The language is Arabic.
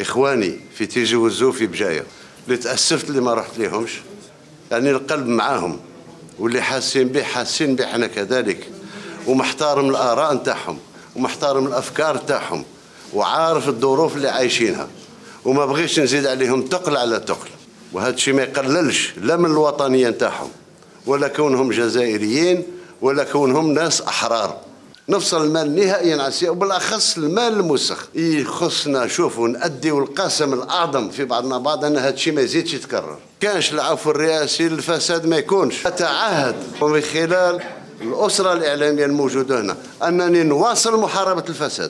إخواني في تيجي وزوفي بجاية. اللي تاسفت اللي ما رحت ليهمش. يعني القلب معاهم. واللي حاسين به حاسين به إحنا كذلك. ومحترم الآراء نتاعهم. ومحترم الأفكار نتاعهم. وعارف الظروف اللي عايشينها. وما بغيش نزيد عليهم تقل على تقل وهذا الشيء ما يقللش لا من الوطنية نتاعهم. ولا كونهم جزائريين ولا كونهم ناس أحرار. نفصل المال نهائيا على السياسة وبالأخص المال المسخ يخصنا شوفوا نأديو القسم الأعظم في بعضنا بعض أن هذا الشيء ما يزيدش يتكرر. كانش العفو الرئاسي الفساد ما يكونش. اتعهد ومن خلال الأسرة الإعلامية الموجودة هنا أنني نواصل محاربة الفساد.